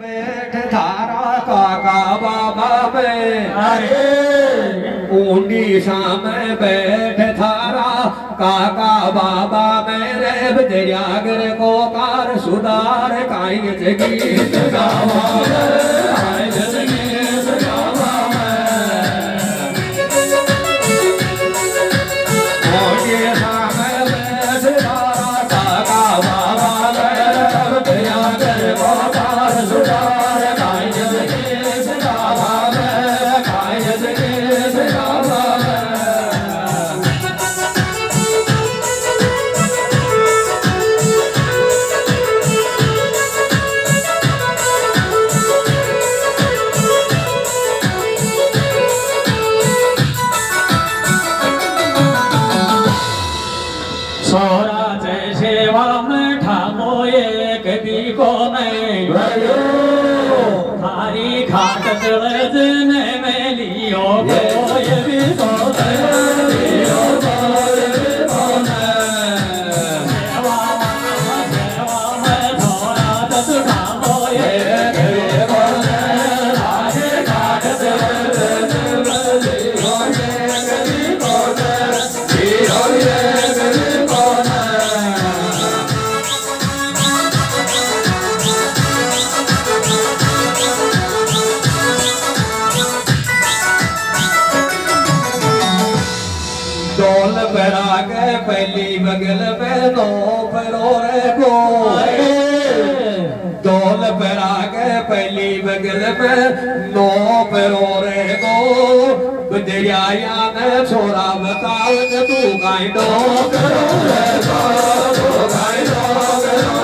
बैठ थारा काका बाबा। में अरे। ऊंडी शाम बैठ थारा काका बाबा। मेरे बदरियागर को कार सुधार काई जगी കാലത്തുള്ളത് മേലിയോക്കോ पहली बगल में दो फरोर को दोल परा के पहली बगल में दो फरोर को बजरिया ने छोरा बताओ तू गाय करो गाय दो करो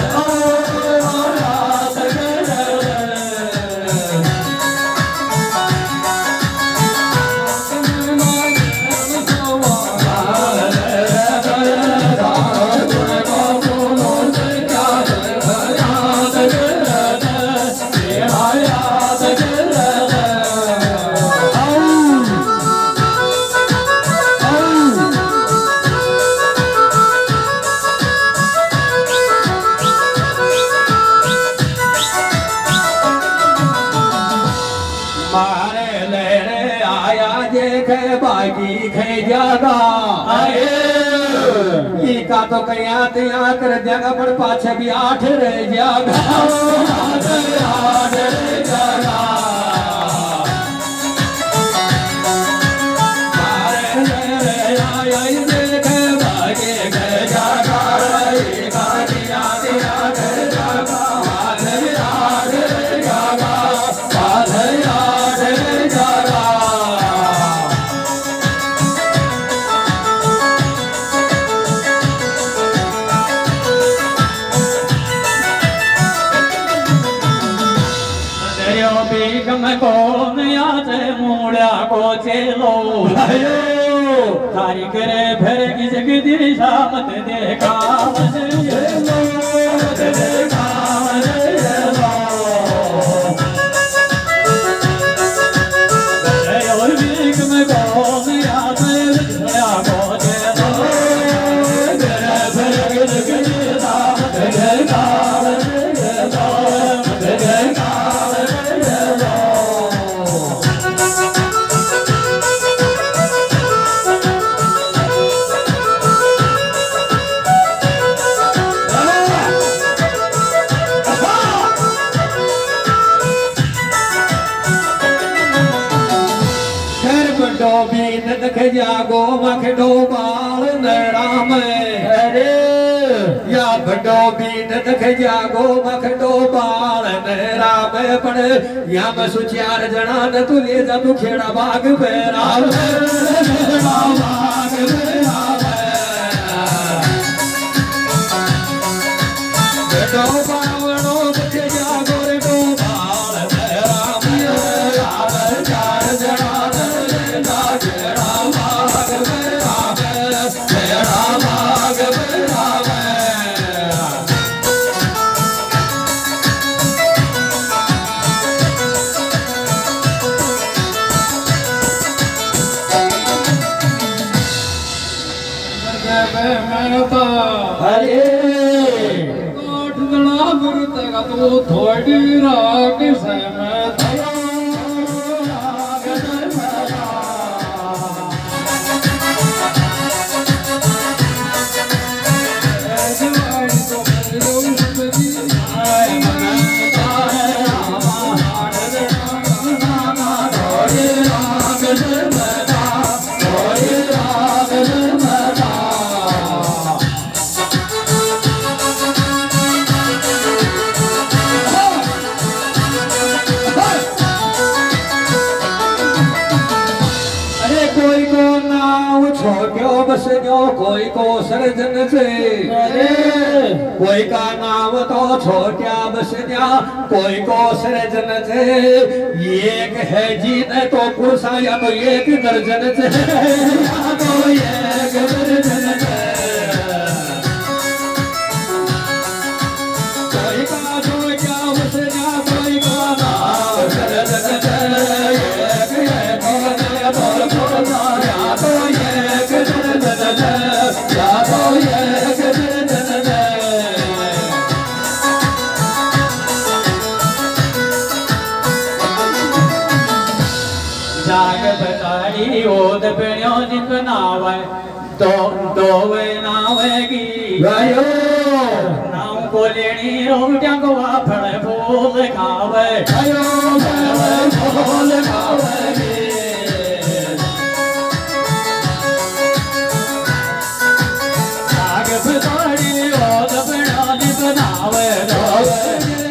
बागी खे ज़्यादा। आए। ई का तो कया ते कर जगह पर पाछे भी आठ रह जागा मुला डोबी नख जागो मख डोबाल नैरा में। तेरा बड़ो बीन दख जागो मखडो बाल नेरा में। पड़ या मैं सुचार जना न तू ले जा तू खेड़ा बाग खेड़ा बाग बेरा बड़ो हरे काठ तो थोड़ी राग से मैं कोई को सृजन से। कोई का नाम तो छोटा बस जा कोई को सृजन से। एक है जीने तो कुर्सा या तो एक दर्जन से। या तो एक दर्जन दोवे नावेगी गायो नाम को लेनी रोटियाँ को वाफड़ फूल खावे। गायो बोल गावे जाग बताड़ी ओद पिण्यो जित नावे दोवे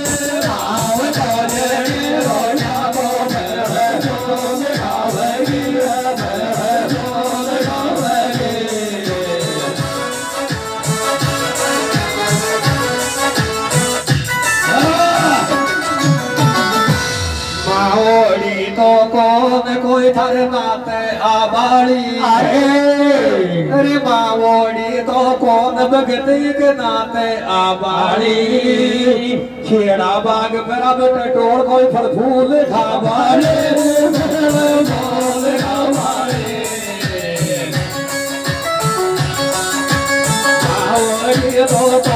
तो कौन कोई थर नाते आबाड़ी। अरे। माओड़ी तो कौन भगत के नाते आबाड़ी। खेड़ा बाग पर अब टटोल कोई फल फूल खाबाड़े। तो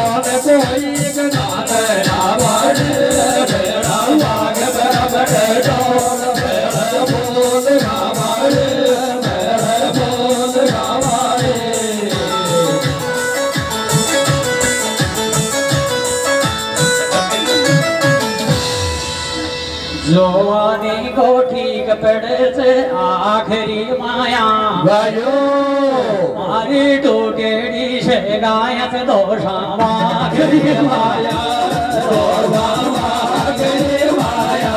जोवानी को ठीक पड़े से आखिरी माया। गायो मारी टूटेड़ी से गायत दोषा आखिरी माया। दोषा आखिरी माया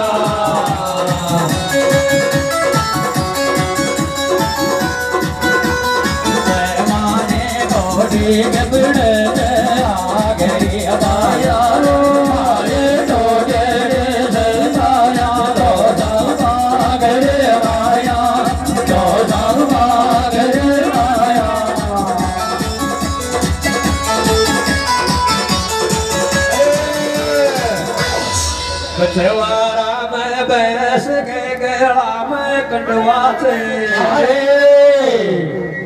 माने को ठीक में बैस कंडवा से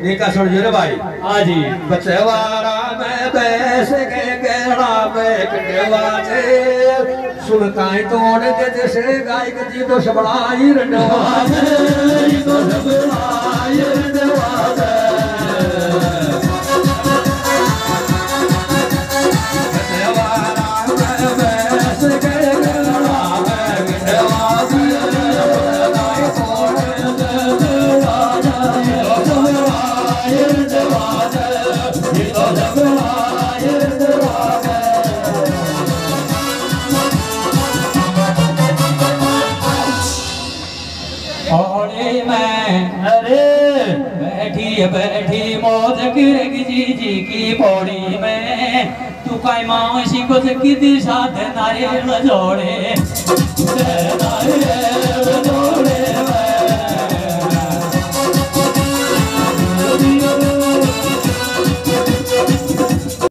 निका सुन जी रे भाई हाजी बछवारा में बैस के गला में कंडवा से सुनताई तोड़ के जैसे गायक जी तो सबड़ाई रंडवा से तो सबड़ाई बैठी बैठी मौज गिरग जी जी की पौड़ी में तू काय मासी को किती साथ नारियल जोड़े नारियल